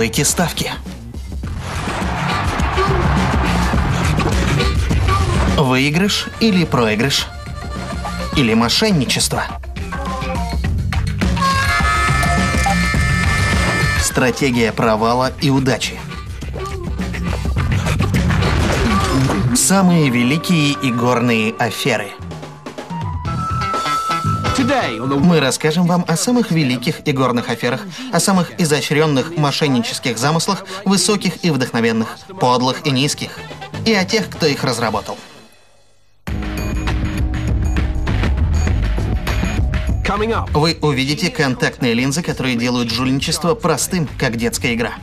Эти ставки. Выигрыш или проигрыш? Или мошенничество? Стратегия провала и удачи. Самые великие игорные аферы. Мы расскажем вам о самых великих игорных аферах, о самых изощренных мошеннических замыслах, высоких и вдохновенных, подлых и низких, и о тех, кто их разработал. Вы увидите контактные линзы, которые делают жульничество простым, как детская игра.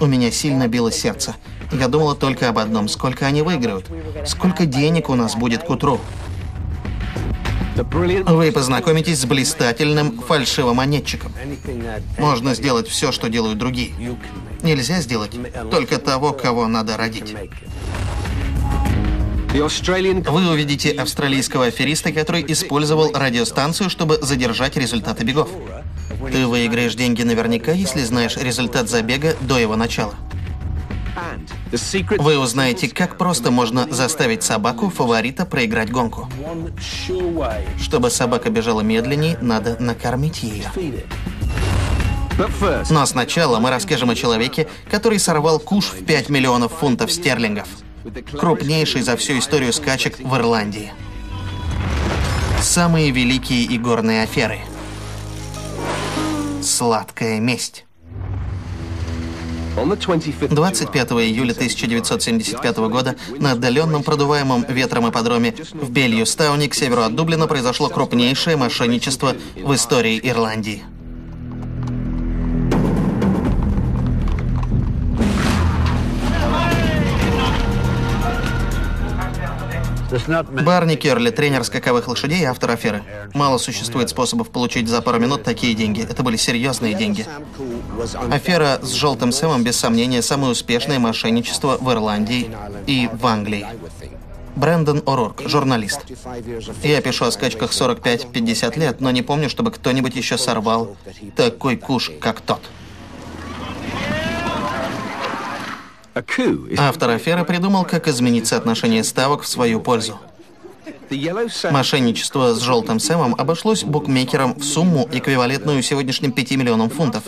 У меня сильно било сердце. Я думала только об одном, сколько они выиграют, сколько денег у нас будет к утру. Вы познакомитесь с блистательным фальшивомонетчиком. Можно сделать все, что делают другие. Нельзя сделать только того, кого надо родить. Вы увидите австралийского афериста, который использовал радиостанцию, чтобы задержать результаты бегов. Ты выиграешь деньги наверняка, если знаешь результат забега до его начала. Вы узнаете, как просто можно заставить собаку фаворита проиграть гонку. Чтобы собака бежала медленнее, надо накормить ее. Но сначала мы расскажем о человеке, который сорвал куш в 5 миллионов фунтов стерлингов. Крупнейший за всю историю скачек в Ирландии. Самые великие игорные аферы. Сладкая месть. 25 июля 1975 года на отдаленном продуваемом ветром ипподроме в Бельюстауне к северу от Дублина произошло крупнейшее мошенничество в истории Ирландии. Барни Керли, тренер скаковых лошадей и автор аферы. Мало существует способов получить за пару минут такие деньги. Это были серьезные деньги. Афера с Желтым Сэмом, без сомнения, самое успешное мошенничество в Ирландии и в Англии. Брэндон О'Рурк, журналист. Я пишу о скачках 45-50 лет, но не помню, чтобы кто-нибудь еще сорвал такой куш, как тот. Автор аферы придумал, как изменить соотношение ставок в свою пользу. Мошенничество с «желтым Сэмом» обошлось букмекерам в сумму, эквивалентную сегодняшним 5 миллионам фунтов.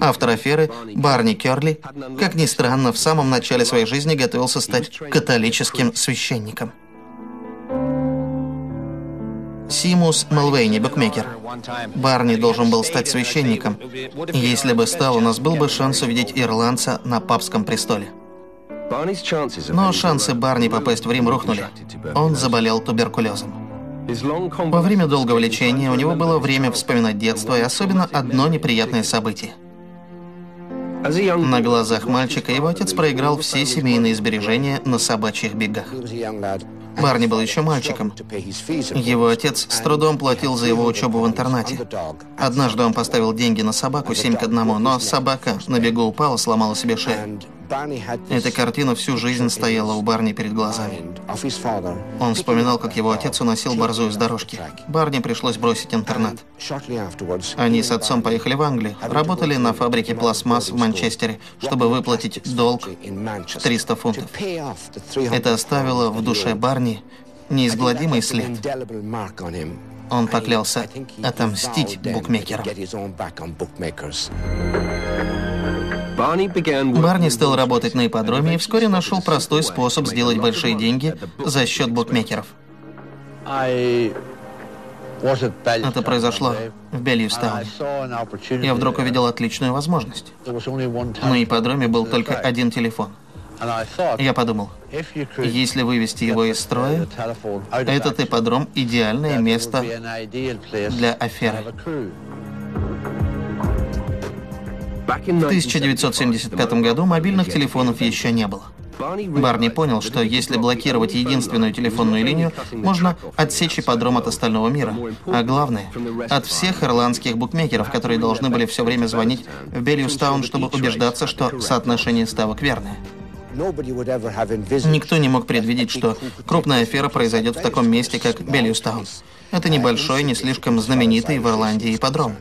Автор аферы, Барни Керли, как ни странно, в самом начале своей жизни готовился стать католическим священником. Симус Мелвейни, букмекер. Барни должен был стать священником. Если бы стал, у нас был бы шанс увидеть ирландца на папском престоле. Но шансы Барни попасть в Рим рухнули. Он заболел туберкулезом. Во время долгого лечения у него было время вспоминать детство и особенно одно неприятное событие. На глазах мальчика его отец проиграл все семейные сбережения на собачьих бегах. Барни был еще мальчиком. Его отец с трудом платил за его учебу в интернате. Однажды он поставил деньги на собаку 7 к 1, но собака на бегу упала, сломала себе шею. Эта картина всю жизнь стояла у Барни перед глазами. Он вспоминал, как его отец уносил борзую с дорожки. Барни пришлось бросить интернат. Они с отцом поехали в Англию, работали на фабрике пластмасс в Манчестере, чтобы выплатить долг 300 фунтов. Это оставило в душе Барни неизгладимый след. Он поклялся отомстить букмекерам. Барни стал работать на ипподроме и вскоре нашел простой способ сделать большие деньги за счет букмекеров. Это произошло в Бельюстауне. Я вдруг увидел отличную возможность. На ипподроме был только один телефон. Я подумал, если вывести его из строя, этот ипподром – идеальное место для аферы. В 1975 году мобильных телефонов еще не было. Барни понял, что если блокировать единственную телефонную линию, можно отсечь ипподром от остального мира. А главное, от всех ирландских букмекеров, которые должны были все время звонить в Бельюстаун, чтобы убеждаться, что соотношение ставок верное. Никто не мог предвидеть, что крупная афера произойдет в таком месте, как Бельюстаун. Это небольшой, не слишком знаменитый в Ирландии ипподром.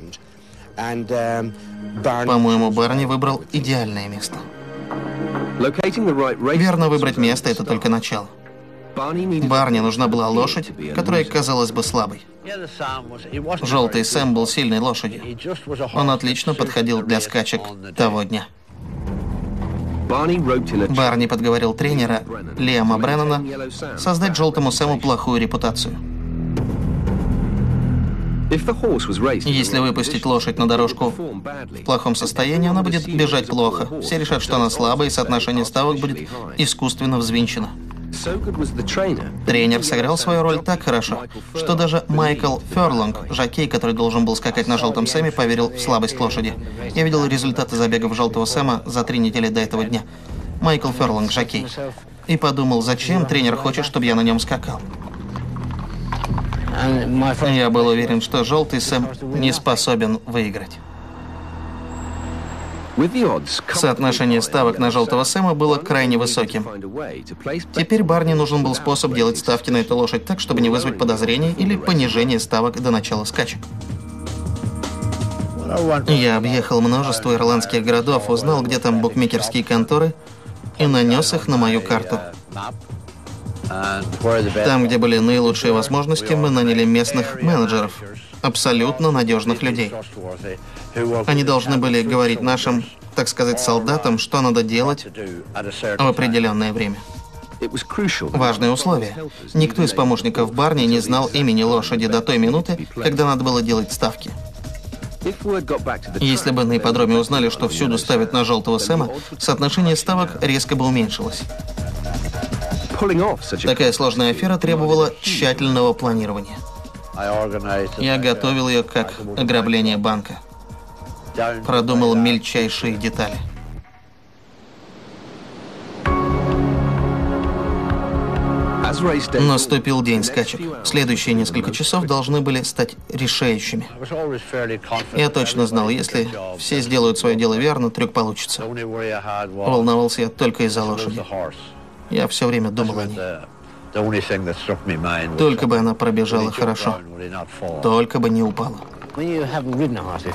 По-моему, Барни выбрал идеальное место. Верно выбрать место – это только начало. Барни нужна была лошадь, которая казалась бы слабой. Желтый Сэм был сильной лошадью. Он отлично подходил для скачек того дня. Барни подговорил тренера Лиама Бреннана создать желтому Сэму плохую репутацию. Если выпустить лошадь на дорожку в плохом состоянии, она будет бежать плохо. Все решат, что она слабая, и соотношение ставок будет искусственно взвинчено. Тренер сыграл свою роль так хорошо, что даже Майкл Ферлонг, жокей, который должен был скакать на желтом Сэме, поверил в слабость лошади. Я видел результаты забегов желтого Сэма за три недели до этого дня. Майкл Ферлонг, жокей. И подумал, зачем тренер хочет, чтобы я на нем скакал. Я был уверен, что желтый Сэм не способен выиграть. Соотношение ставок на желтого Сэма было крайне высоким. Теперь Барни нужен был способ делать ставки на эту лошадь так, чтобы не вызвать подозрений или понижение ставок до начала скачек. Я объехал множество ирландских городов, узнал, где там букмекерские конторы, и нанес их на мою карту. Там, где были наилучшие возможности, мы наняли местных менеджеров, абсолютно надежных людей. Они должны были говорить нашим, так сказать, солдатам, что надо делать в определенное время. Важное условие. Никто из помощников Барни не знал имени лошади до той минуты, когда надо было делать ставки. Если бы на ипподроме узнали, что всюду ставят на желтого Сэма, соотношение ставок резко бы уменьшилось. Такая сложная афера требовала тщательного планирования. Я готовил ее как ограбление банка. Продумал мельчайшие детали. Наступил день скачек. Следующие несколько часов должны были стать решающими. Я точно знал, если все сделают свое дело верно, трюк получится. Волновался я только из-за лошади. Я все время думал о ней. Только бы она пробежала хорошо. Только бы не упала.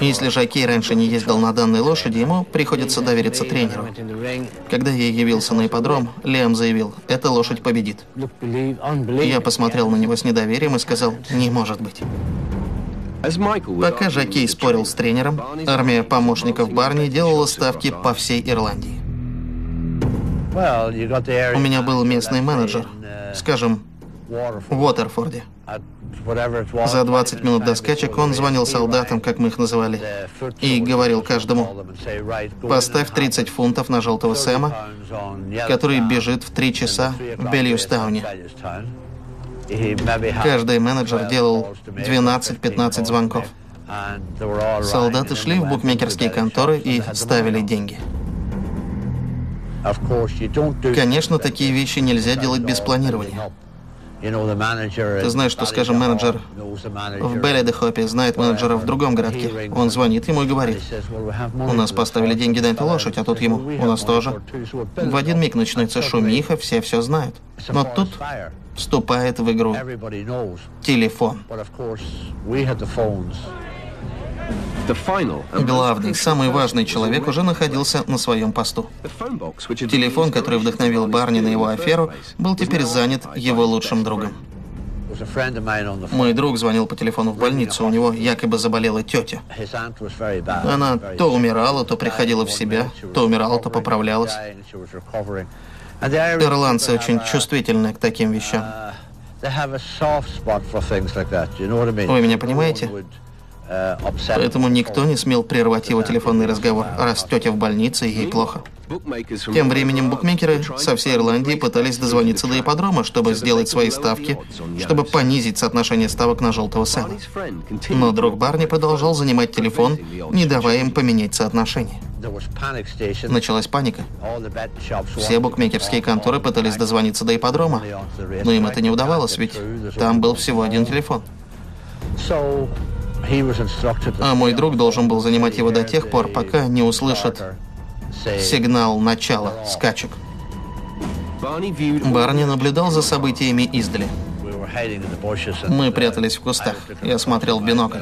Если Жакей раньше не ездил на данной лошади, ему приходится довериться тренеру. Когда я явился на ипподром, Лиам заявил, эта лошадь победит. Я посмотрел на него с недоверием и сказал, не может быть. Пока Жакей спорил с тренером, армия помощников Барни делала ставки по всей Ирландии. У меня был местный менеджер, скажем, в Уотерфорде. За 20 минут до скачек он звонил солдатам, как мы их называли, и говорил каждому, поставь 30 фунтов на желтого Сэма, который бежит в 3 часа в Бельюстауне. Каждый менеджер делал 12-15 звонков. Солдаты шли в букмекерские конторы и ставили деньги. Конечно, такие вещи нельзя делать без планирования. Ты знаешь, что, скажем, менеджер в Беллидехопе знает менеджера в другом городке. Он звонит ему и говорит, у нас поставили деньги на эту лошадь, а тут ему, у нас тоже. В один миг начинается шумиха, все все знают. Но тут вступает в игру телефон. Главный, самый важный человек уже находился на своем посту. Телефон, который вдохновил Барни на его аферу, был теперь занят его лучшим другом. Мой друг звонил по телефону в больницу, у него якобы заболела тетя. Она то умирала, то приходила в себя, то умирала, то поправлялась. Ирландцы очень чувствительны к таким вещам. Вы меня понимаете? Поэтому никто не смел прервать его телефонный разговор, раз тетя в больнице и ей плохо. Тем временем букмекеры со всей Ирландии пытались дозвониться до ипподрома, чтобы сделать свои ставки, чтобы понизить соотношение ставок на желтого Сэма. Но друг Барни продолжал занимать телефон, не давая им поменять соотношение. Началась паника. Все букмекерские конторы пытались дозвониться до ипподрома, но им это не удавалось, ведь там был всего один телефон. А мой друг должен был занимать его до тех пор, пока не услышит сигнал начала скачек. Барни наблюдал за событиями издали. Мы прятались в кустах. Я смотрел в бинокль.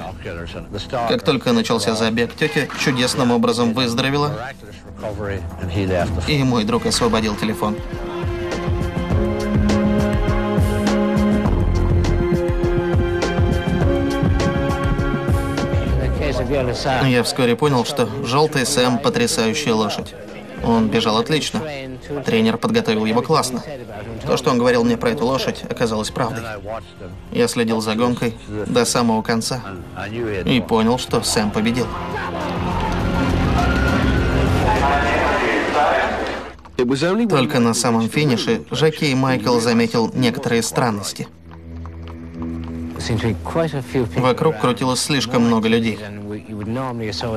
Как только начался забег, тетя чудесным образом выздоровела, и мой друг освободил телефон. Я вскоре понял, что желтый Сэм – потрясающая лошадь. Он бежал отлично. Тренер подготовил его классно. То, что он говорил мне про эту лошадь, оказалось правдой. Я следил за гонкой до самого конца и понял, что Сэм победил. Только на самом финише Жаки Майкл заметил некоторые странности. Вокруг крутилось слишком много людей.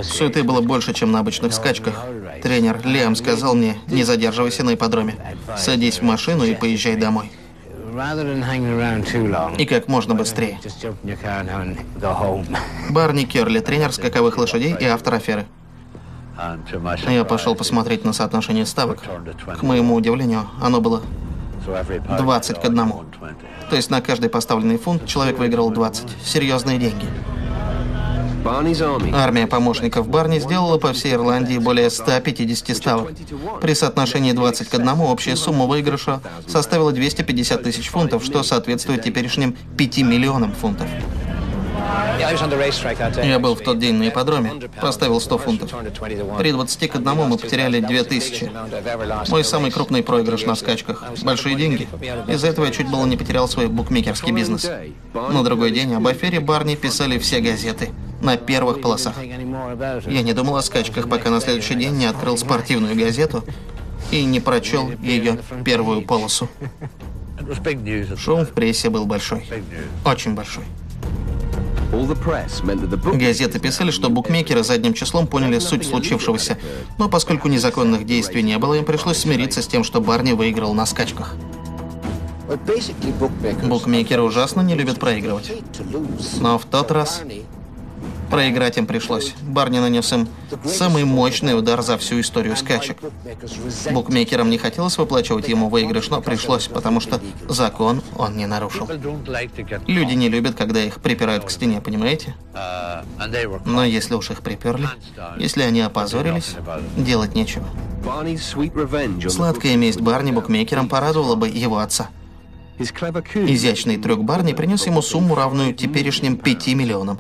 Суеты было больше, чем на обычных скачках. Тренер Лиам сказал мне, не задерживайся на ипподроме. Садись в машину и поезжай домой. И как можно быстрее. Барни Керли, тренер скаковых лошадей и автор аферы. Я пошел посмотреть на соотношение ставок. К моему удивлению, оно было 20 к 1. То есть на каждый поставленный фунт человек выиграл 20. Серьезные деньги. Армия помощников Барни сделала по всей Ирландии более 150 ставок. При соотношении 20 к 1 общая сумма выигрыша составила 250 тысяч фунтов, что соответствует теперешним 5 миллионам фунтов. Я был в тот день на ипподроме, поставил 100 фунтов. При 20 к 1 мы потеряли 2000. Мой самый крупный проигрыш на скачках. Большие деньги. Из-за этого я чуть было не потерял свой букмекерский бизнес. На другой день об афере Барни писали все газеты. На первых полосах. Я не думал о скачках, пока на следующий день не открыл спортивную газету и не прочел ее первую полосу. Шум в прессе был большой. Очень большой. Газеты писали, что букмекеры задним числом поняли суть случившегося, но поскольку незаконных действий не было, им пришлось смириться с тем, что Барни выиграл на скачках. Букмекеры ужасно не любят проигрывать. Но в тот раз Проиграть им пришлось. Барни нанес им самый мощный удар за всю историю скачек. Букмекерам не хотелось выплачивать ему выигрыш, но пришлось, потому что закон он не нарушил. Люди не любят, когда их припирают к стене, понимаете? Но если уж их приперли, если они опозорились, делать нечего. Сладкая месть Барни букмекерам порадовала бы его отца. Изящный трюк Барни принес ему сумму, равную теперешним 5 миллионам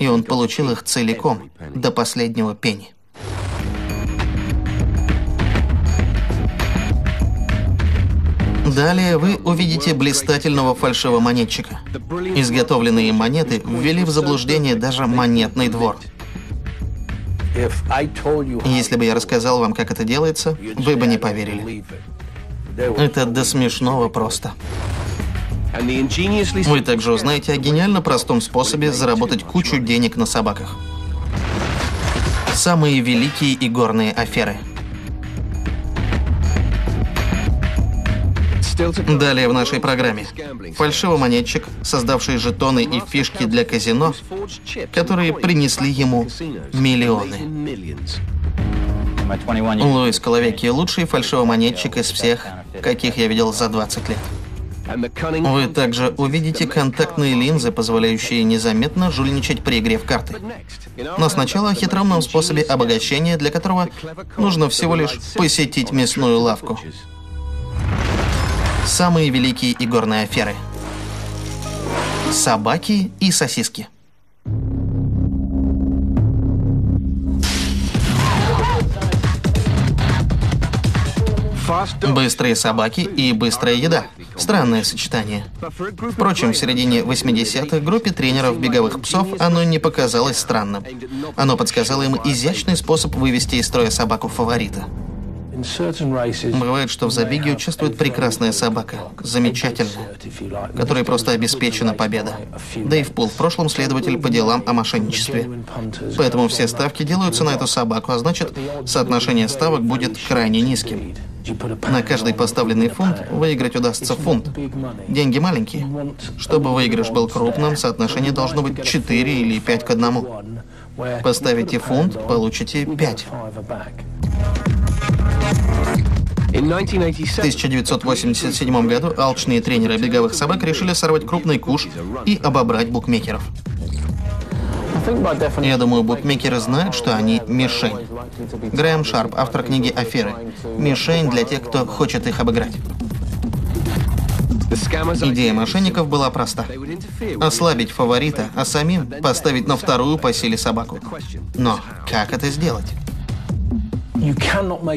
и он получил их целиком, до последнего пени. Далее вы увидите блистательного фальшивомонетчика. Изготовленные монеты ввели в заблуждение даже монетный двор. Если бы я рассказал вам, как это делается, вы бы не поверили. Это до смешного просто. Вы также узнаете о гениально простом способе заработать кучу денег на собаках. Самые великие игорные аферы. Далее в нашей программе. Фальшивомонетчик, создавший жетоны и фишки для казино, которые принесли ему миллионы. Луис Коловеки – лучший фальшивомонетчик из всех, каких я видел за 20 лет. Вы также увидите контактные линзы, позволяющие незаметно жульничать при игре в карты. Но сначала о хитромном способе обогащения, для которого нужно всего лишь посетить мясную лавку. Самые великие игорные аферы. Собаки и сосиски. Быстрые собаки и быстрая еда. Странное сочетание. Впрочем, в середине 80-х группе тренеров беговых псов оно не показалось странным. Оно подсказало им изящный способ вывести из строя собаку фаворита. Бывает, что в забеге участвует прекрасная собака, замечательная, которой просто обеспечена победа. Дэйв Пул в прошлом следователь по делам о мошенничестве. Поэтому все ставки делаются на эту собаку, а значит, соотношение ставок будет крайне низким. На каждый поставленный фунт выиграть удастся фунт. Деньги маленькие. Чтобы выигрыш был крупным, соотношение должно быть 4 или 5 к 1. Поставите фунт, получите 5. В 1987 году алчные тренеры беговых собак решили сорвать крупный куш и обобрать букмекеров. Я думаю, букмекеры знают, что они мишень. Грэм Шарп, автор книги «Аферы». Мишень для тех, кто хочет их обыграть. Идея мошенников была проста. Ослабить фаворита, а самим поставить на вторую по силе собаку. Но как это сделать?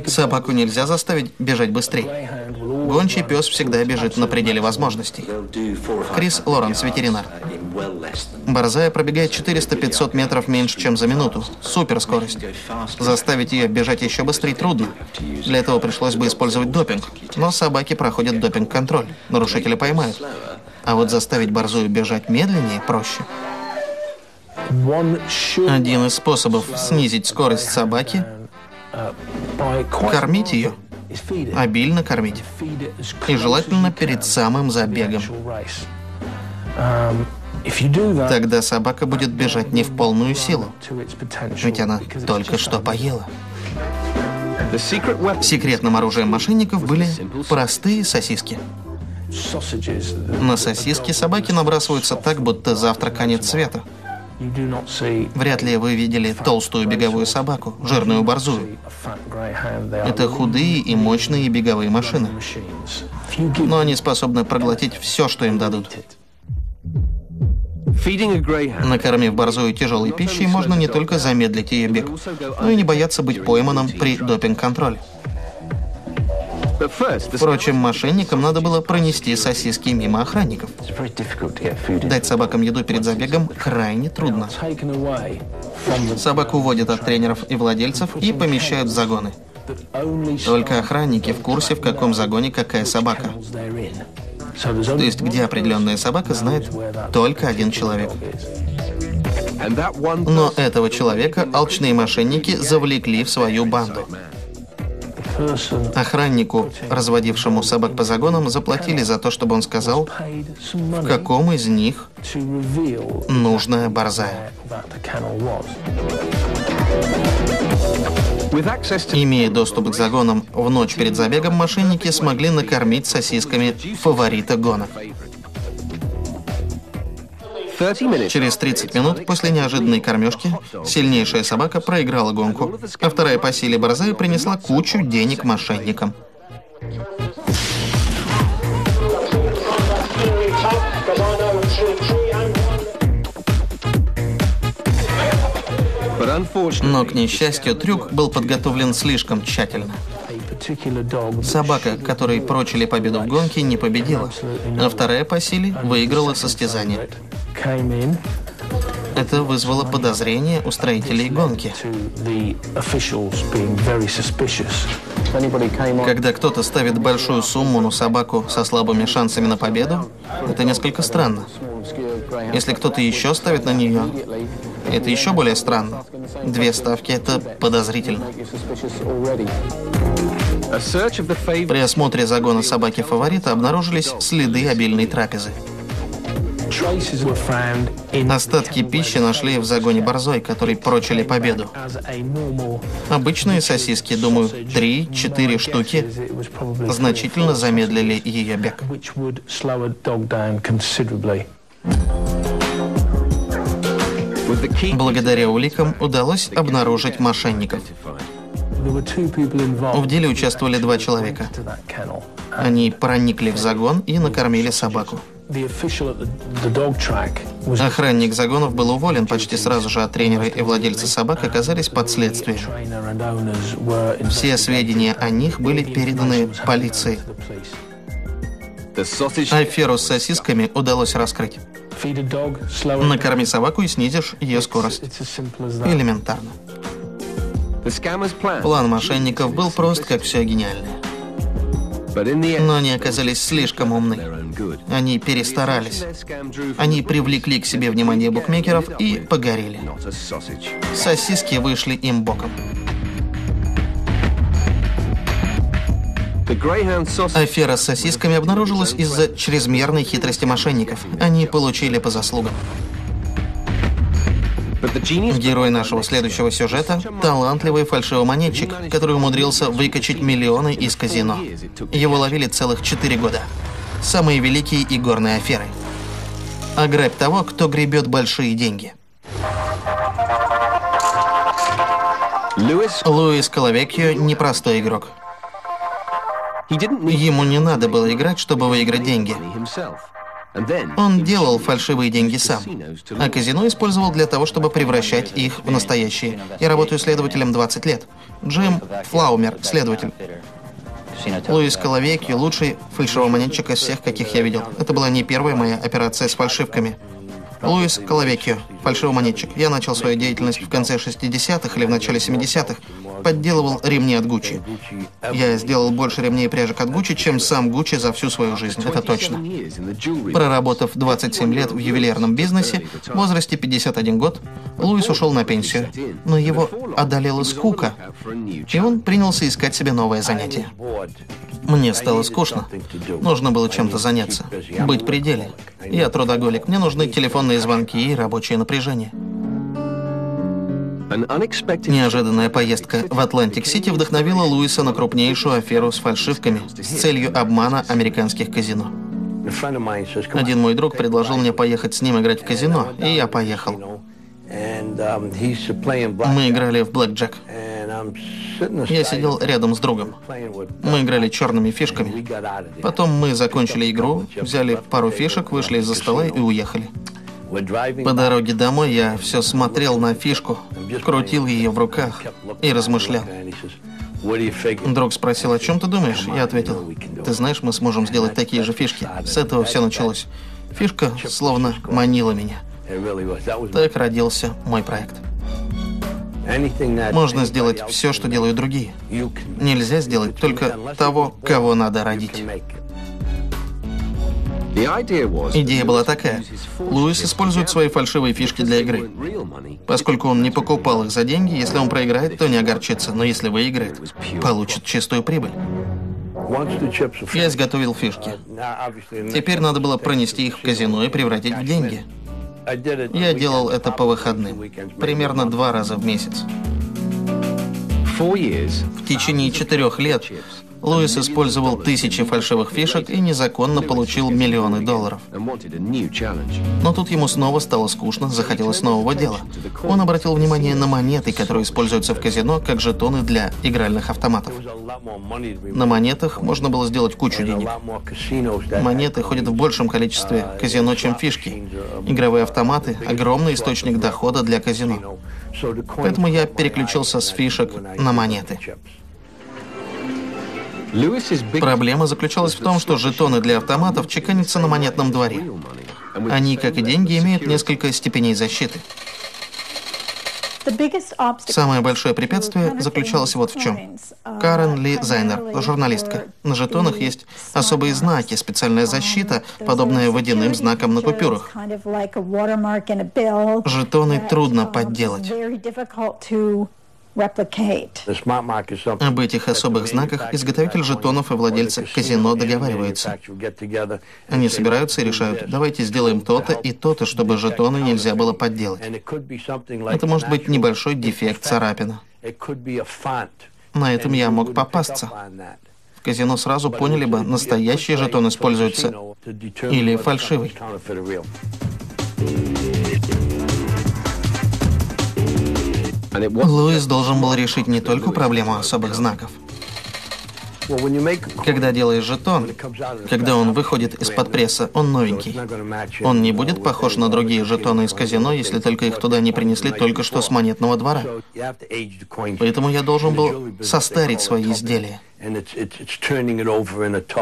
Собаку нельзя заставить бежать быстрее. Гончий пес всегда бежит на пределе возможностей. Крис Лоренс, ветеринар. Борзая пробегает 400-500 метров меньше, чем за минуту. Суперскорость. Заставить ее бежать еще быстрее трудно. Для этого пришлось бы использовать допинг. Но собаки проходят допинг-контроль. Нарушители поймают. А вот заставить борзую бежать медленнее проще. Один из способов снизить скорость собаки Кормить ее. Обильно кормить. И желательно перед самым забегом. Тогда собака будет бежать не в полную силу. Ведь она только что поела. Секретным оружием мошенников были простые сосиски. На сосиски собаки набрасываются так, будто завтра конец света. Вряд ли вы видели толстую беговую собаку, жирную борзую. Это худые и мощные беговые машины. Но они способны проглотить все, что им дадут. Накормив борзую тяжелой пищей, можно не только замедлить ее бег, но и не бояться быть пойманным при допинг-контроле. Впрочем, мошенникам надо было пронести сосиски мимо охранников. Дать собакам еду перед забегом крайне трудно. Собаку уводят от тренеров и владельцев и помещают в загоны. Только охранники в курсе, в каком загоне какая собака. То есть, где определенная собака, знает только один человек. Но этого человека алчные мошенники завлекли в свою банду. Охраннику, разводившему собак по загонам, заплатили за то, чтобы он сказал, в каком из них нужная борзая. Имея доступ к загонам в ночь перед забегом, мошенники смогли накормить сосисками фаворита гона. Через 30 минут после неожиданной кормежки сильнейшая собака проиграла гонку, а вторая по силе борзая принесла кучу денег мошенникам. Но, к несчастью, трюк был подготовлен слишком тщательно. Собака, которой прочили победу в гонке, не победила, а вторая по силе выиграла состязание. Это вызвало подозрение у строителей гонки. Когда кто-то ставит большую сумму на собаку со слабыми шансами на победу, это несколько странно. Если кто-то еще ставит на нее, это еще более странно. Две ставки — это подозрительно. При осмотре загона собаки-фаворита обнаружились следы обильной трапезы. Остатки пищи нашли в загоне борзой, который прочили победу. Обычные сосиски, думаю, 3-4 штуки значительно замедлили ее бег. Благодаря уликам удалось обнаружить мошенников. В деле участвовали два человека. Они проникли в загон и накормили собаку. Охранник загонов был уволен почти сразу же, а тренеры и владельцы собак оказались под следствием. Все сведения о них были переданы полиции. Аферу с сосисками удалось раскрыть. Накорми собаку и снизишь ее скорость. Элементарно. План мошенников был прост, как все гениальное. Но они оказались слишком умны. Они перестарались. Они привлекли к себе внимание букмекеров и погорели. Сосиски вышли им боком. Афера с сосисками обнаружилась из-за чрезмерной хитрости мошенников. Они получили по заслугам. Герой нашего следующего сюжета – талантливый фальшивомонетчик, который умудрился выкачать миллионы из казино. Его ловили целых четыре года. Самые великие и горные аферы. Ограбь того, кто гребет большие деньги. Луис Коловекио – непростой игрок. Ему не надо было играть, чтобы выиграть деньги. Он делал фальшивые деньги сам, а казино использовал для того, чтобы превращать их в настоящие. Я работаю следователем 20 лет. Джим Флаумер, следователь. Луис Коловейки – лучший фальшивомонетчик из всех, каких я видел. Это была не первая моя операция с фальшивками. Луис Коловекио, фальшивомонетчик. Я начал свою деятельность в конце 60-х или в начале 70-х подделывал ремни от Гуччи. Я сделал больше ремней и пряжек от Гуччи, чем сам Гуччи за всю свою жизнь, это точно. Проработав 27 лет в ювелирном бизнесе, в возрасте 51 год, Луис ушел на пенсию. Но его одолела скука, и он принялся искать себе новое занятие. Мне стало скучно. Нужно было чем-то заняться. Быть при деле. Я трудоголик. Мне нужны телефонные звонки и рабочее напряжение. Неожиданная поездка в Атлантик-Сити вдохновила Луиса на крупнейшую аферу с фальшивками с целью обмана американских казино. Один мой друг предложил мне поехать с ним играть в казино, и я поехал. Мы играли в блэкджек. Я сидел рядом с другом. Мы играли черными фишками. Потом мы закончили игру, взяли пару фишек, вышли из-за стола и уехали. По дороге домой я все смотрел на фишку, крутил ее в руках и размышлял. Друг спросил, о чем ты думаешь? Я ответил, ты знаешь, мы сможем сделать такие же фишки. С этого все началось. Фишка словно манила меня. Так родился мой проект. Можно сделать все, что делают другие. Нельзя сделать только того, кого надо родить. Идея была такая. Луис использует свои фальшивые фишки для игры. Поскольку он не покупал их за деньги, если он проиграет, то не огорчится, но если выиграет, получит чистую прибыль. Я изготовил фишки. Теперь надо было пронести их в казино и превратить в деньги. Я делал это по выходным, примерно два раза в месяц. В течение четырех лет Луис использовал тысячи фальшивых фишек и незаконно получил миллионы долларов. Но тут ему снова стало скучно, захотелось нового дела. Он обратил внимание на монеты, которые используются в казино как жетоны для игральных автоматов. На монетах можно было сделать кучу денег. Монеты ходят в большем количестве казино, чем фишки. Игровые автоматы – огромный источник дохода для казино. Поэтому я переключился с фишек на монеты. Проблема заключалась в том, что жетоны для автоматов чеканятся на монетном дворе. Они, как и деньги, имеют несколько степеней защиты. Самое большое препятствие заключалось вот в чем. Карен Ли Зайнер, журналистка. На жетонах есть особые знаки, специальная защита, подобная водяным знакам на купюрах. Жетоны трудно подделать. Об этих особых знаках изготовитель жетонов и владельцы казино договариваются. Они собираются и решают, давайте сделаем то-то и то-то, чтобы жетоны нельзя было подделать. Это может быть небольшой дефект царапина. На этом я мог попасться. В казино сразу поняли бы, настоящий жетон используется или фальшивый. Луис должен был решить не только проблему особых знаков. Когда делаешь жетон, когда он выходит из-под пресса, он новенький. Он не будет похож на другие жетоны из казино, если только их туда не принесли только что с монетного двора. Поэтому я должен был состарить свои изделия.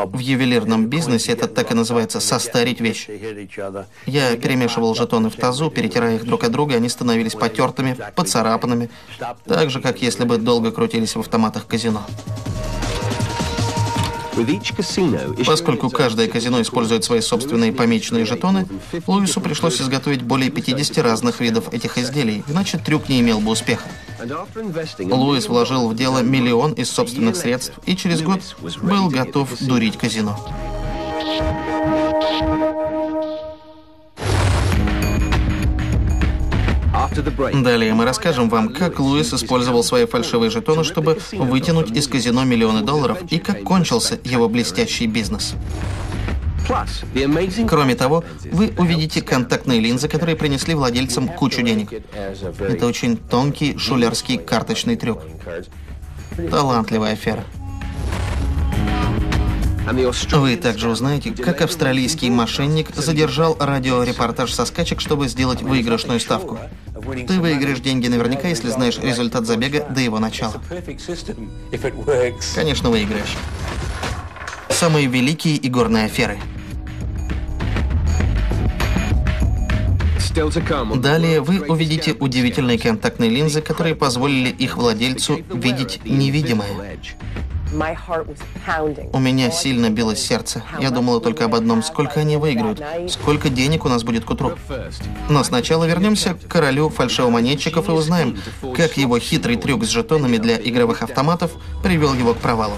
В ювелирном бизнесе это так и называется «состарить вещь». Я перемешивал жетоны в тазу, перетирая их друг от друга, они становились потертыми, поцарапанными, так же, как если бы долго крутились в автоматах казино. Поскольку каждое казино использует свои собственные помеченные жетоны, Луису пришлось изготовить более 50 разных видов этих изделий, иначе трюк не имел бы успеха. Луис вложил в дело миллион из собственных средств и через год был готов дурить казино. Далее мы расскажем вам, как Луис использовал свои фальшивые жетоны, чтобы вытянуть из казино миллионы долларов, и как кончился его блестящий бизнес. Кроме того, вы увидите контактные линзы, которые принесли владельцам кучу денег. Это очень тонкий шулерский карточный трюк. Талантливая афера. Вы также узнаете, как австралийский мошенник задержал радиорепортаж со скачек, чтобы сделать выигрышную ставку. Ты выиграешь деньги наверняка, если знаешь результат забега до его начала. Конечно, выиграешь. Самые великие игорные аферы. Далее вы увидите удивительные контактные линзы, которые позволили их владельцу видеть невидимое. У меня сильно билось сердце. Я думала только об одном, сколько они выиграют, сколько денег у нас будет к утру. Но сначала вернемся к королю фальшивомонетчиков и узнаем, как его хитрый трюк с жетонами для игровых автоматов привел его к провалу.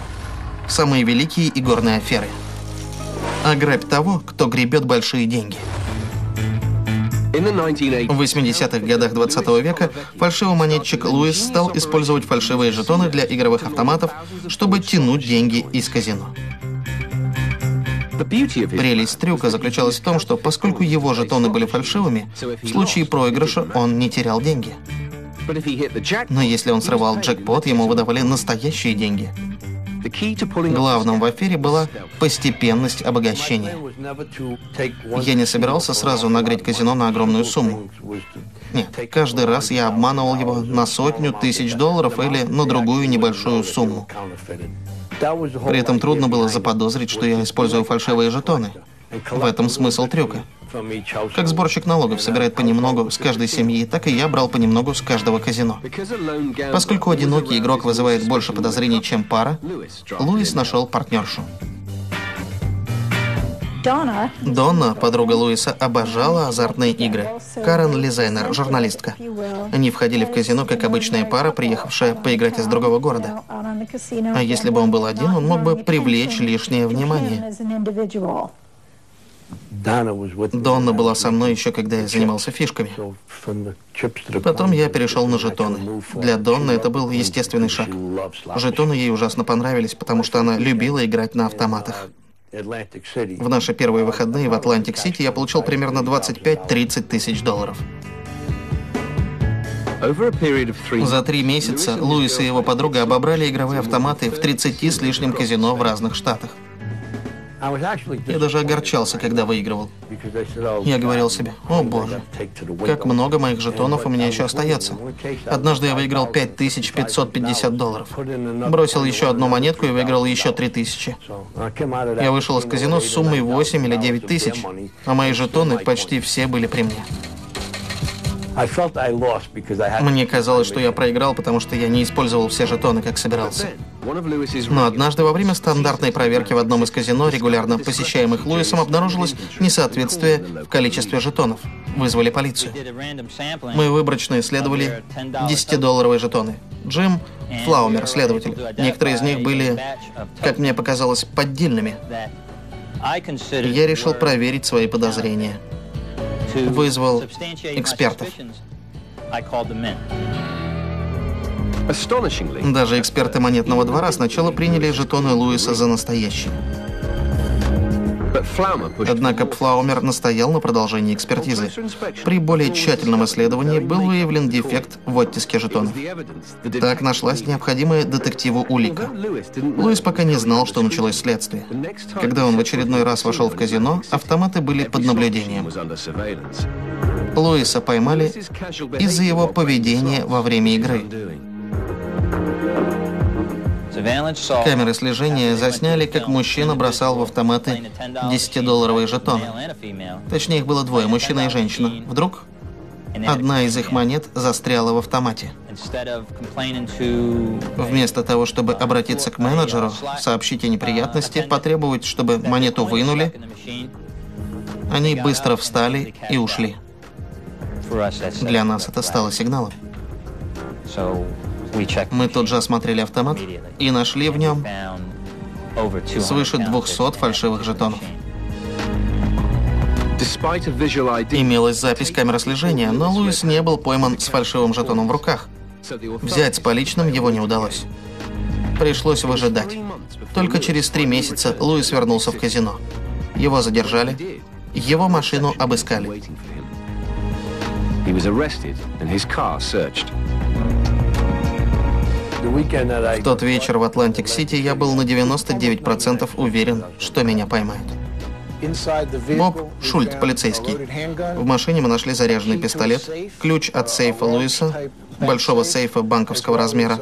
Самые великие игорные аферы. Ограбь того, кто гребет большие деньги. В 80-х годах 20 века фальшивомонетчик Луис стал использовать фальшивые жетоны для игровых автоматов, чтобы тянуть деньги из казино. Прелесть трюка заключалась в том, что поскольку его жетоны были фальшивыми, в случае проигрыша он не терял деньги. Но если он срывал джекпот, ему выдавали настоящие деньги. Главным в афере была постепенность обогащения. Я не собирался сразу нагреть казино на огромную сумму. Нет, каждый раз я обманывал его на сотню тысяч долларов или на другую небольшую сумму. При этом трудно было заподозрить, что я использую фальшивые жетоны. В этом смысл трюка. Как сборщик налогов собирает понемногу с каждой семьи, так и я брал понемногу с каждого казино. Поскольку одинокий игрок вызывает больше подозрений, чем пара, Луис нашел партнершу. Донна, подруга Луиса, обожала азартные игры. Карен Лизайнер, журналистка. Они входили в казино как обычная пара, приехавшая поиграть из другого города. А если бы он был один, он мог бы привлечь лишнее внимание. Донна была со мной еще, когда я занимался фишками. Потом я перешел на жетоны. Для Донны это был естественный шаг. Жетоны ей ужасно понравились, потому что она любила играть на автоматах. В наши первые выходные в Атлантик-Сити я получил примерно 25-30 тысяч долларов. За три месяца Луис и его подруга обобрали игровые автоматы в 30 с лишним казино в разных штатах. Я даже огорчался, когда выигрывал. Я говорил себе, о боже, как много моих жетонов у меня еще остается. Однажды я выиграл 5550 долларов. Бросил еще одну монетку и выиграл еще 3000. Я вышел из казино с суммой 8 или 9 тысяч, а мои жетоны почти все были при мне. Мне казалось, что я проиграл, потому что я не использовал все жетоны, как собирался. Но однажды во время стандартной проверки в одном из казино, регулярно посещаемых Луисом, обнаружилось несоответствие в количестве жетонов. Вызвали полицию. Мы выборочно исследовали 10-долларовые жетоны. Джим Флаумер, следователь. Некоторые из них были, как мне показалось, поддельными. Я решил проверить свои подозрения вызвал экспертов. Даже эксперты монетного двора сначала приняли жетоны Луиса за настоящие. Однако Пфлаумер настоял на продолжении экспертизы. При более тщательном исследовании был выявлен дефект в оттиске жетонов. Так нашлась необходимая детективу улика. Луис пока не знал, что началось следствие. Когда он в очередной раз вошел в казино, автоматы были под наблюдением. Луиса поймали из-за его поведения во время игры. Камеры слежения засняли, как мужчина бросал в автоматы 10-долларовые жетоны. Точнее, их было двое, мужчина и женщина. Вдруг одна из их монет застряла в автомате. Вместо того, чтобы обратиться к менеджеру, сообщить о неприятности, потребовать, чтобы монету вынули, они быстро встали и ушли. Для нас это стало сигналом. Мы тут же осмотрели автомат и нашли в нем свыше 200 фальшивых жетонов. Имелась запись камеры слежения, но Луис не был пойман с фальшивым жетоном в руках. Взять с поличным его не удалось. Пришлось выжидать. Только через три месяца Луис вернулся в казино. Его задержали, его машину обыскали. В тот вечер в Атлантик-Сити я был на 99% уверен, что меня поймают. Боб Шульт, полицейский. В машине мы нашли заряженный пистолет, ключ от сейфа Луиса, большого сейфа банковского размера,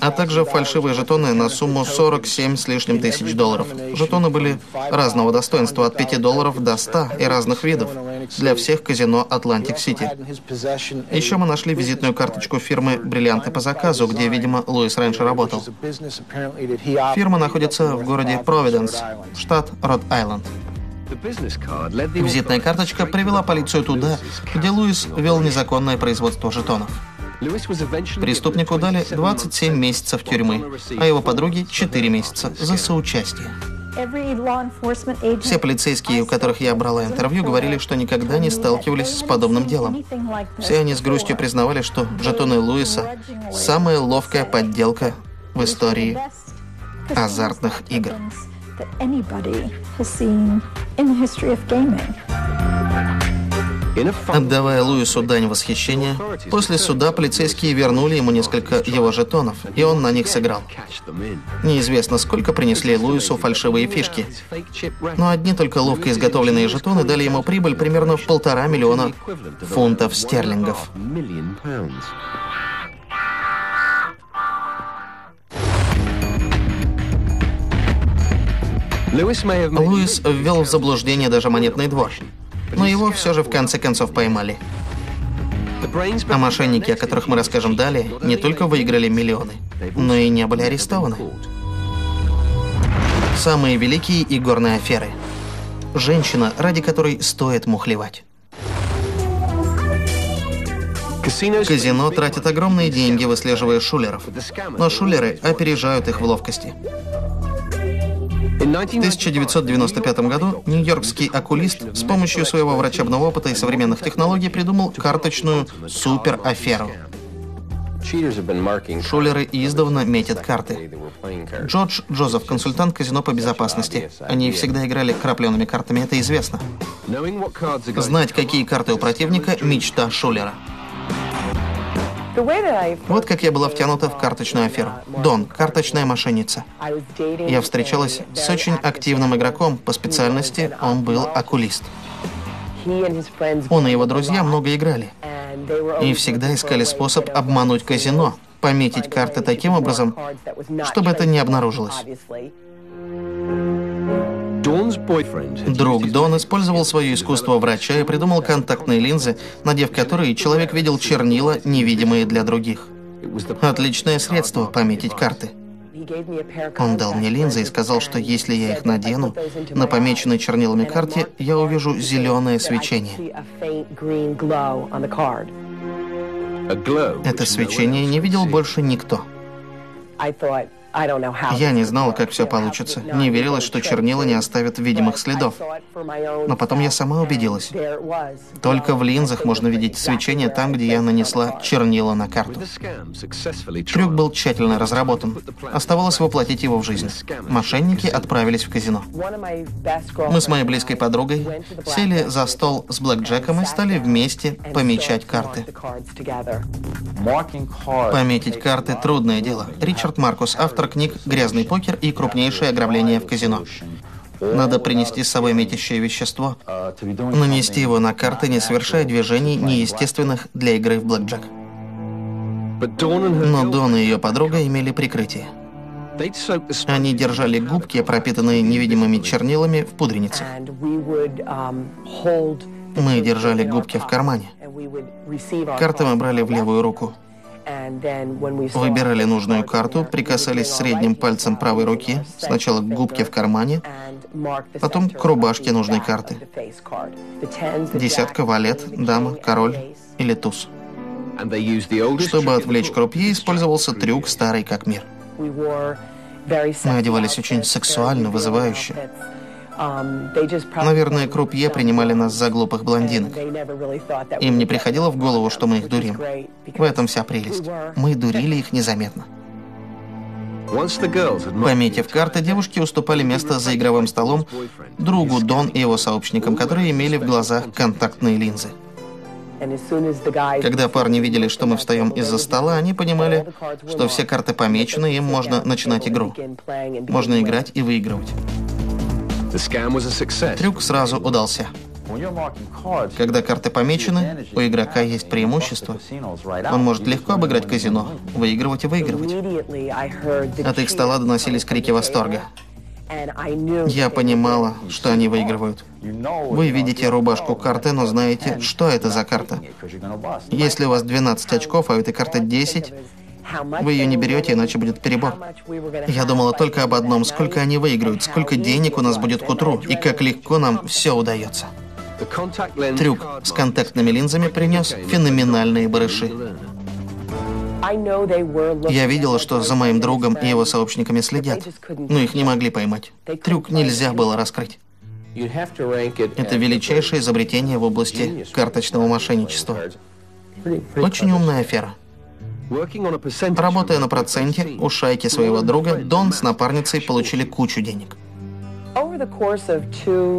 а также фальшивые жетоны на сумму 47 с лишним тысяч долларов. Жетоны были разного достоинства, от 5 долларов до 100 и разных видов, для всех казино Атлантик-Сити. Еще мы нашли визитную карточку фирмы «Бриллианты по заказу», где, видимо, Луис раньше работал. Фирма находится в городе Провиденс, штат Род-Айленд. Визитная карточка привела полицию туда, где Луис вел незаконное производство жетонов. Преступнику дали 27 месяцев тюрьмы, а его подруге 4 месяца за соучастие. Все полицейские, у которых я брала интервью, говорили, что никогда не сталкивались с подобным делом. Все они с грустью признавали, что жетоны Луиса – самая ловкая подделка в истории азартных игр. Отдавая Луису дань восхищения, после суда полицейские вернули ему несколько его жетонов, и он на них сыграл. Неизвестно, сколько принесли Луису фальшивые фишки, но одни только ловко изготовленные жетоны дали ему прибыль примерно в полтора миллиона фунтов стерлингов. Луис ввел в заблуждение даже монетный двор но его все же в конце концов поймали. А мошенники, о которых мы расскажем далее, не только выиграли миллионы, но и не были арестованы. Самые великие игорные аферы. Женщина, ради которой стоит мухлевать. Казино тратит огромные деньги, выслеживая шулеров, но шулеры опережают их в ловкости. В 1995 году нью-йоркский окулист с помощью своего врачебного опыта и современных технологий придумал карточную супер-аферу. Шулеры издавна метят карты. Джордж Джозеф, консультант казино по безопасности. Они всегда играли крапленными картами, это известно. Знать, какие карты у противника – мечта Шулера. Вот как я была втянута в карточную аферу. Дон, карточная мошенница. Я встречалась с очень активным игроком. По специальности он был окулист. Он и его друзья много играли. И всегда искали способ обмануть казино, пометить карты таким образом, чтобы это не обнаружилось. Друг Дон использовал свое искусство врача и придумал контактные линзы, надев которые человек видел чернила, невидимые для других. Отличное средство пометить карты. Он дал мне линзы и сказал, что если я их надену, на помеченной чернилами карте я увижу зеленое свечение. Это свечение не видел больше никто. Я не знала, как все получится. Не верилась, что чернила не оставят видимых следов. Но потом я сама убедилась. Только в линзах можно видеть свечение там, где я нанесла чернила на карту. Трюк был тщательно разработан. Оставалось воплотить его в жизнь. Мошенники отправились в казино. Мы с моей близкой подругой сели за стол с блэкджеком и стали вместе помечать карты. Пометить карты – трудное дело. Ричард Маркус, автор автор книг «Грязный покер» и «Крупнейшее ограбление в казино». Надо принести с собой метящее вещество, нанести его на карты, не совершая движений, неестественных для игры в блэкджек. Но Дон и ее подруга имели прикрытие. Они держали губки, пропитанные невидимыми чернилами, в пудренице. Мы держали губки в кармане. Карты мы брали в левую руку. Выбирали нужную карту, прикасались средним пальцем правой руки, сначала к губке в кармане, потом к рубашке нужной карты. Десятка, валет, дама, король или туз. Чтобы отвлечь крупье, использовался трюк старый как мир. Мы одевались очень сексуально, вызывающе. Наверное, крупье принимали нас за глупых блондинок. Им не приходило в голову, что мы их дурим. В этом вся прелесть. Мы дурили их незаметно. Пометив карты, девушки уступали место за игровым столом другу Дон и его сообщникам, которые имели в глазах контактные линзы. Когда парни видели, что мы встаем из-за стола, они понимали, что все карты помечены, и им можно начинать игру. Можно играть и выигрывать. Трюк сразу удался. Когда карты помечены, у игрока есть преимущество. Он может легко обыграть казино, выигрывать и выигрывать. От их стола доносились крики восторга. Я понимала, что они выигрывают. Вы видите рубашку карты, но знаете, что это за карта. Если у вас 12 очков, а у этой карты 10, вы ее не берете, иначе будет перебор. Я думала только об одном, сколько они выиграют, сколько денег у нас будет к утру, и как легко нам все удается. Трюк с контактными линзами принес феноменальные барыши. Я видела, что за моим другом и его сообщниками следят, но их не могли поймать. Трюк нельзя было раскрыть. Это величайшее изобретение в области карточного мошенничества. Очень умная афера. Работая на проценте, у шайки своего друга, Дон с напарницей получили кучу денег.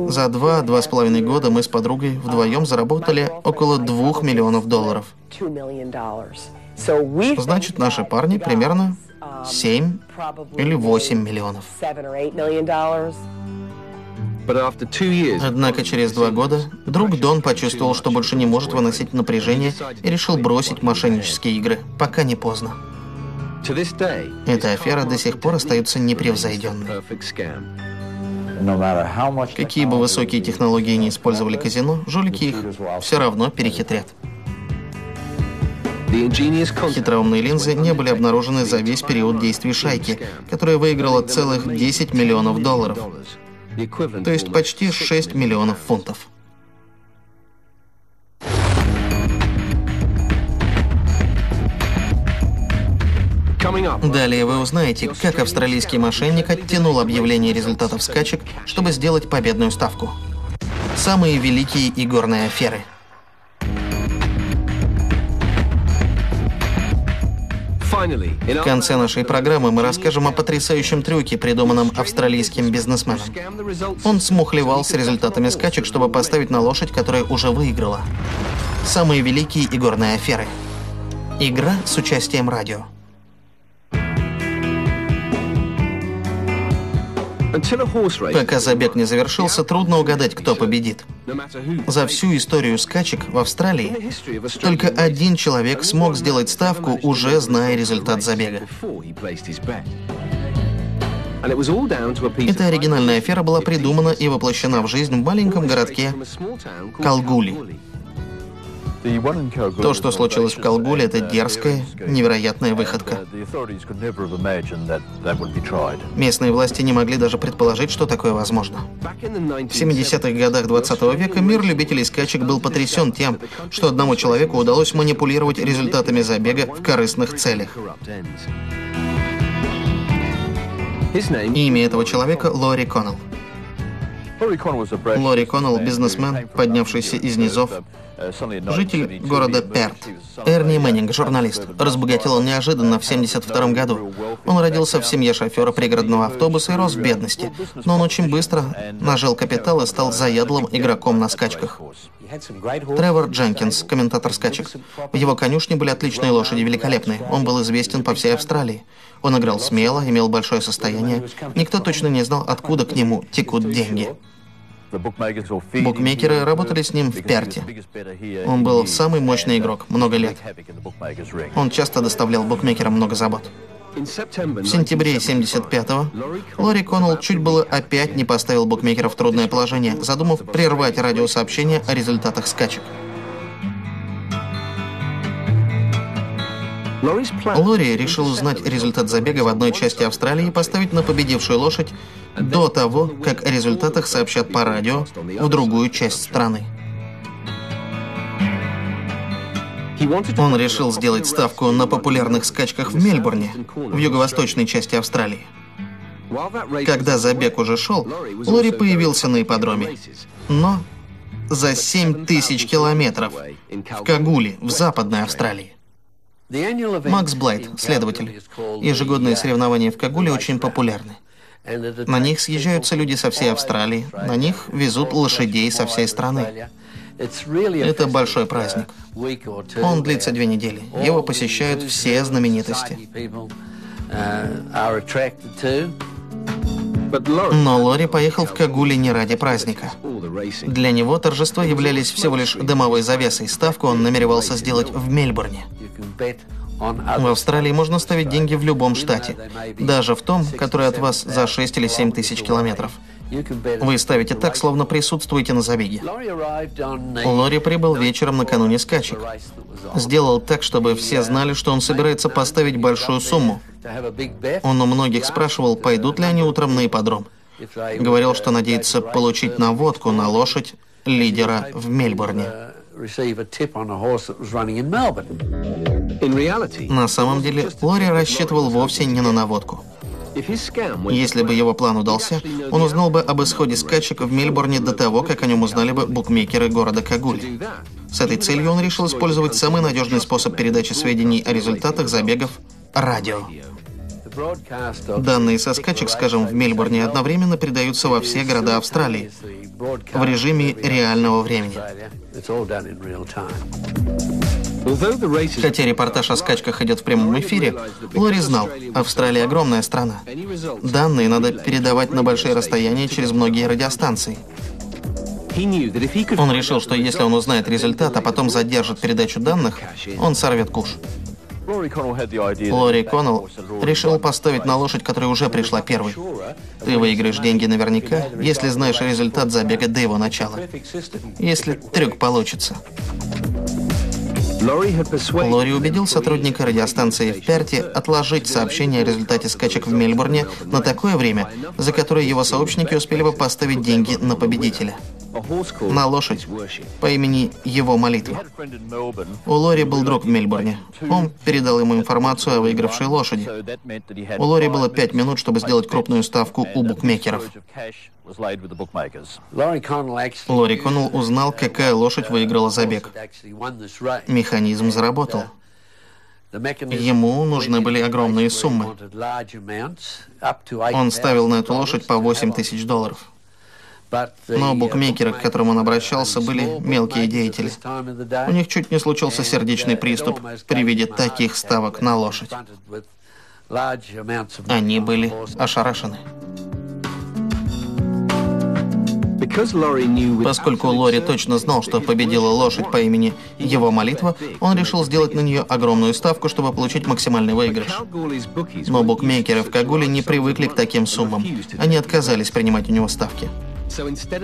За два-два с половиной года мы с подругой вдвоем заработали около двух миллионов долларов. Значит, наши парни примерно 7 или 8 миллионов. Однако через два года друг Дон почувствовал, что больше не может выносить напряжение и решил бросить мошеннические игры, пока не поздно. Эта афера до сих пор остается непревзойденной. Какие бы высокие технологии не использовали казино, жулики их все равно перехитрят. Хитроумные линзы не были обнаружены за весь период действий шайки, которая выиграла целых 10 миллионов долларов, то есть почти 6 миллионов фунтов. Далее вы узнаете, как австралийский мошенник оттянул объявление результатов скачек, чтобы сделать победную ставку. Самые великие игорные аферы – В конце нашей программы мы расскажем о потрясающем трюке, придуманном австралийским бизнесменом. Он смухлевал с результатами скачек, чтобы поставить на лошадь, которая уже выиграла. Самые великие игорные аферы. Игра с участием радио. Пока забег не завершился, трудно угадать, кто победит. За всю историю скачек в Австралии только один человек смог сделать ставку, уже зная результат забега. Эта оригинальная афера была придумана и воплощена в жизнь в маленьком городке Калгули. То, что случилось в Калгуле, это дерзкая, невероятная выходка. Местные власти не могли даже предположить, что такое возможно. В 70-х годах 20 века мир любителей скачек был потрясен тем, что одному человеку удалось манипулировать результатами забега в корыстных целях. Имя этого человека Лори Коннелл. Лори Коннелл – бизнесмен, поднявшийся из низов, Житель города Перт. Эрни Мэннинг, журналист. Разбогател он неожиданно в 72 году. Он родился в семье шофера пригородного автобуса и рос в бедности. Но он очень быстро нажил капитал и стал заядлым игроком на скачках. Тревор Дженкинс, комментатор скачек. В его конюшне были отличные лошади, великолепные. Он был известен по всей Австралии. Он играл смело, имел большое состояние. Никто точно не знал, откуда к нему текут деньги. Букмекеры работали с ним в Перте. Он был самый мощный игрок, много лет. Он часто доставлял букмекерам много забот. В сентябре 75-го Лори Коннелл чуть было опять не поставил букмекеров в трудное положение, задумав прервать радиосообщение о результатах скачек. Лори решил узнать результат забега в одной части Австралии и поставить на победившую лошадь до того, как о результатах сообщат по радио в другую часть страны. Он решил сделать ставку на популярных скачках в Мельбурне, в юго-восточной части Австралии. Когда забег уже шел, Лори появился на ипподроме. Но за 7 тысяч километров в Кагуле, в Западной Австралии. Макс Блайт, следователь. Ежегодные соревнования в Кагуле очень популярны. На них съезжаются люди со всей Австралии, на них везут лошадей со всей страны. Это большой праздник. Он длится две недели. Его посещают все знаменитости. Но Лори поехал в Кагули не ради праздника. Для него торжества являлись всего лишь дымовой завесой. Ставку он намеревался сделать в Мельбурне. В Австралии можно ставить деньги в любом штате, даже в том, который от вас за 6 или 7 тысяч километров. Вы ставите так, словно присутствуете на забеге. Лори прибыл вечером накануне скачек. Сделал так, чтобы все знали, что он собирается поставить большую сумму. Он у многих спрашивал, пойдут ли они утром на ипподром. Говорил, что надеется получить наводку на лошадь лидера в Мельбурне. На самом деле, Лори рассчитывал вовсе не на наводку. Если бы его план удался, он узнал бы об исходе скачек в Мельбурне до того, как о нем узнали бы букмекеры города Кагули. С этой целью он решил использовать самый надежный способ передачи сведений о результатах забегов – радио. Данные со скачек, скажем, в Мельбурне одновременно передаются во все города Австралии в режиме реального времени. Хотя репортаж о скачках идет в прямом эфире, Лори знал, Австралия огромная страна. Данные надо передавать на большие расстояния через многие радиостанции. Он решил, что если он узнает результат, а потом задержит передачу данных, он сорвет куш. Лори Коннелл решил поставить на лошадь, которая уже пришла первой. Ты выиграешь деньги наверняка, если знаешь результат забега до его начала. Если трюк получится. Лори убедил сотрудника радиостанции в Перте отложить сообщение о результате скачек в Мельбурне на такое время, за которое его сообщники успели бы поставить деньги на победителя. На лошадь по имени Его Молитва. У Лори был друг в Мельбурне. Он передал ему информацию о выигравшей лошади. У Лори было пять минут, чтобы сделать крупную ставку у букмекеров. Лори Коннелл узнал, какая лошадь выиграла забег. Механизм заработал. Ему нужны были огромные суммы. Он ставил на эту лошадь по 8 тысяч долларов. Но букмекеры, к которым он обращался, были мелкие деятели. У них чуть не случился сердечный приступ при виде таких ставок на лошадь. Они были ошарашены. Поскольку Лори точно знал, что победила лошадь по имени Его Молитва, он решил сделать на нее огромную ставку, чтобы получить максимальный выигрыш. Но букмекеры в Кагуле не привыкли к таким суммам. Они отказались принимать у него ставки.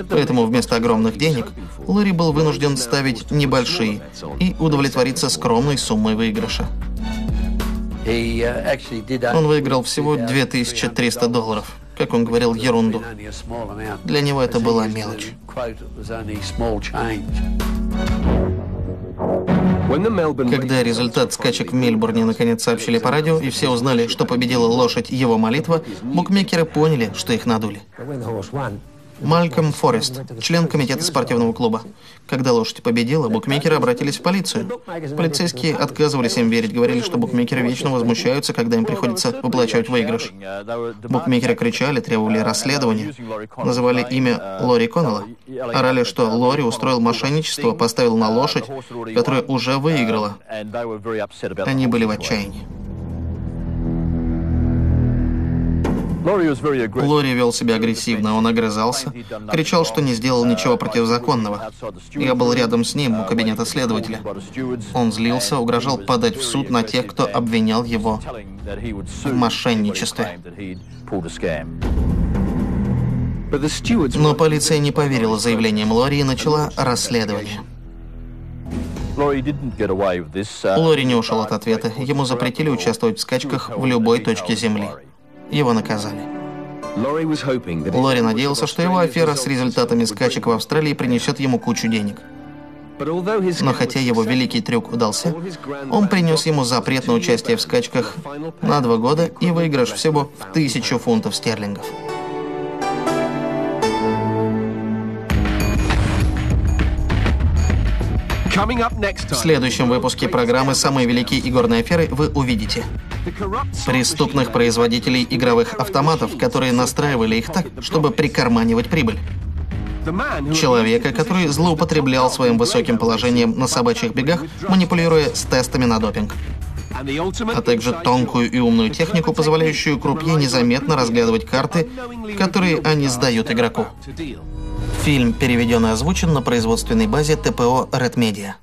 Поэтому вместо огромных денег Лори был вынужден ставить небольшие и удовлетвориться скромной суммой выигрыша. Он выиграл всего 2300 долларов. Как он говорил, ерунду. Для него это была мелочь. Когда результат скачек в Мельбурне наконец сообщили по радио, и все узнали, что победила лошадь его молитва, букмекеры поняли, что их надули. Мальком Форест, член комитета спортивного клуба. Когда лошадь победила, букмекеры обратились в полицию. Полицейские отказывались им верить, говорили, что букмекеры вечно возмущаются, когда им приходится выплачивать выигрыш. Букмекеры кричали, требовали расследования, называли имя Лори Коннелла, орали, что Лори устроил мошенничество, поставил на лошадь, которая уже выиграла. Они были в отчаянии. Лори вел себя агрессивно, он огрызался, кричал, что не сделал ничего противозаконного. Я был рядом с ним у кабинета следователя. Он злился, угрожал подать в суд на тех, кто обвинял его в мошенничестве. Но полиция не поверила заявлениям Лори и начала расследование. Лори не ушел от ответа. Ему запретили участвовать в скачках в любой точке Земли его наказали. Лори надеялся, что его афера с результатами скачек в Австралии принесет ему кучу денег. Но хотя его великий трюк удался, он принес ему запрет на участие в скачках на два года и выигрыш всего в тысячу фунтов стерлингов. В следующем выпуске программы «Самые великие игорные аферы» вы увидите преступных производителей игровых автоматов, которые настраивали их так, чтобы прикарманивать прибыль. Человека, который злоупотреблял своим высоким положением на собачьих бегах, манипулируя с тестами на допинг. А также тонкую и умную технику, позволяющую крупье незаметно разглядывать карты, которые они сдают игроку. Фильм переведен и озвучен на производственной базе ТПО «Red Media».